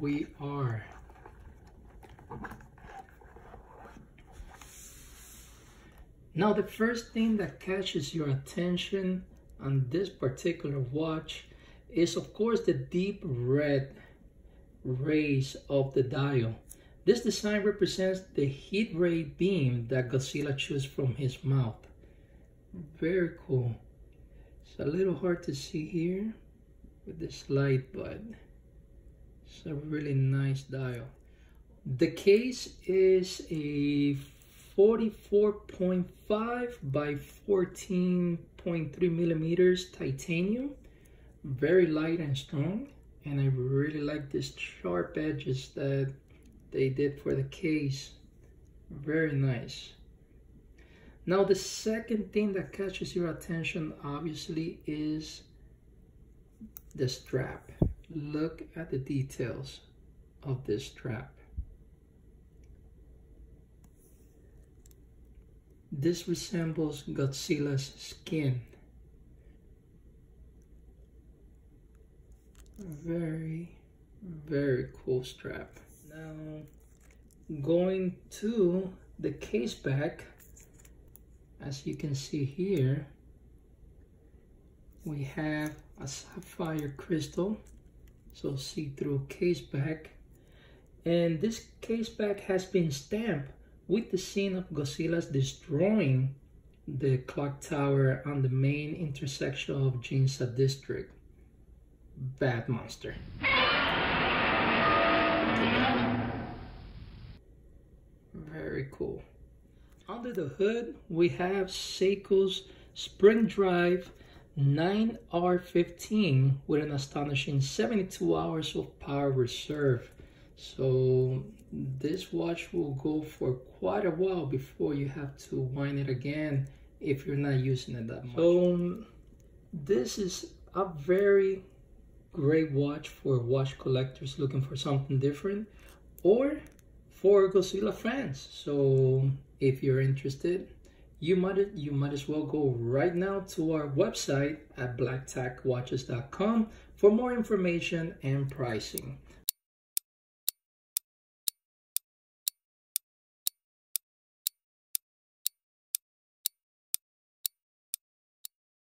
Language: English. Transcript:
we are. Now the first thing that catches your attention on this particular watch is of course the deep red rays of the dial. This design represents the heat ray beam that Godzilla shoots from his mouth. Very cool. It's a little hard to see here with this light, but it's a really nice dial. The case is a 44.5 by 14.3 millimeters titanium. Very light and strong. And I really like these sharp edges that they did for the case. Very nice. Now the second thing that catches your attention obviously is the strap. Look at the details of this strap. This resembles Godzilla's skin. Very, very cool strap. Now, going to the case back, as you can see here, we have a sapphire crystal, so see-through case back. And this case back has been stamped with the scene of Godzilla's destroying the clock tower on the main intersection of Ginza district. Bad monster. Very cool. Under the hood, we have Seiko's Spring Drive 9R15 with an astonishing 72 hours of power reserve. So this watch will go for quite a while before you have to wind it again if you're not using it that much. So this is a very great watch for watch collectors looking for something different or for Godzilla fans. So if you're interested, you might you might as well go right now to our website at blacktagwatches.com for more information and pricing.